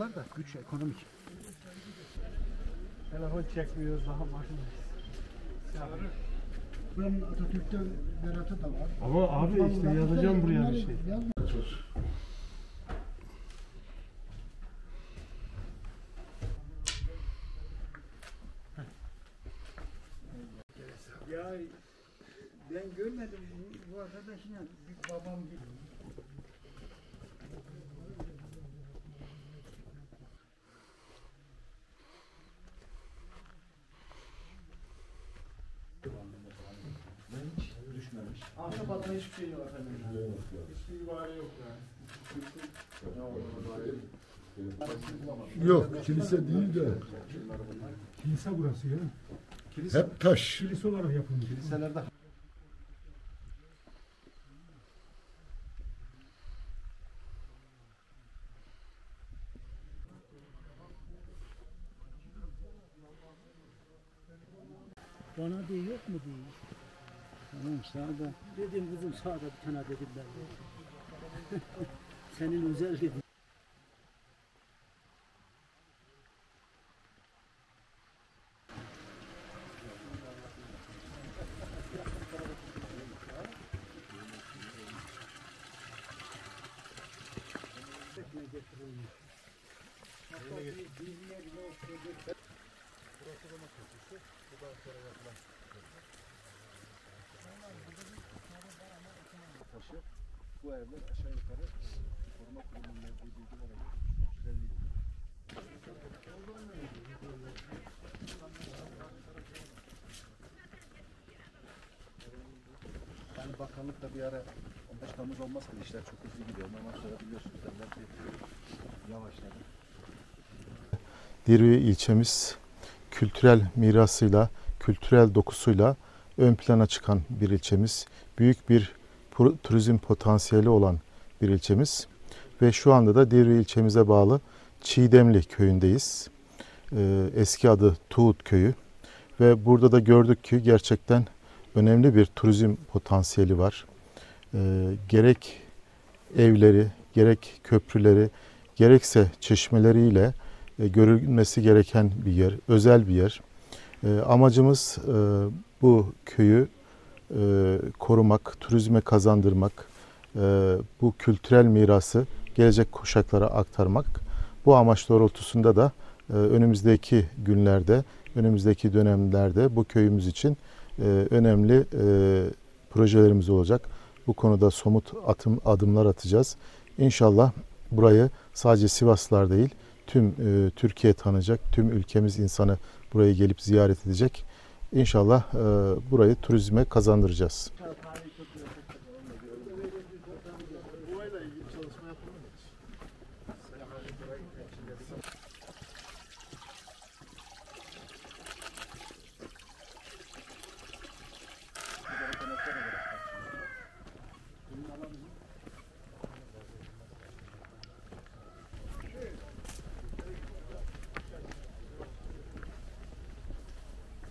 Bulurlar da güç ekonomik. Telefon çekmiyoruz daha başındayız. Buranın Atatürk'ten Berat'ı da var. Ama abi işte yazacağım buraya bir şey. Ya ben görmedim bu, bu arkadaşın babam gibi. Altında hiçbir şey yok efendim. Hiçbir ibare yok yani. Yok kilise değil de Kilise burası ya. hep taş. Kilise olarak yapılmış. Kiliselerde Bana diye yok mu diye. Tamam sağda. Dedim kızım sağda bir tane dedim ben de. Senin özel dedim. Taşı. Bu evler aşağı yukarı koruma kurumunun verdiği bilgilere göre 150 Yani bakanlık da bir ara 15 Temmuz olmazsa işler çok hızlı gidiyor. Ondan sonra biliyorsunuz devlet bir yavaşladı. Dirvi ilçemiz kültürel mirasıyla, kültürel dokusuyla ön plana çıkan bir ilçemiz. Büyük bir turizm potansiyeli olan bir ilçemiz. Ve şu anda da Dirvi ilçemize bağlı Çiğdemli köyündeyiz. Ee, eski adı Tuğut köyü. Ve burada da gördük ki gerçekten önemli bir turizm potansiyeli var. Ee, gerek evleri, gerek köprüleri, gerekse çeşmeleriyle e, görülmesi gereken bir yer, özel bir yer. E, amacımız e, bu köyü e, korumak, turizme kazandırmak, e, bu kültürel mirası gelecek kuşaklara aktarmak. Bu amaç doğrultusunda da e, önümüzdeki günlerde, önümüzdeki dönemlerde bu köyümüz için e, önemli e, projelerimiz olacak. Bu konuda somut atım, adımlar atacağız. İnşallah burayı sadece Sivaslılar değil, tüm e, Türkiye tanıyacak, tüm ülkemiz insanı buraya gelip ziyaret edecek. İnşallah e, burayı turizme kazandıracağız.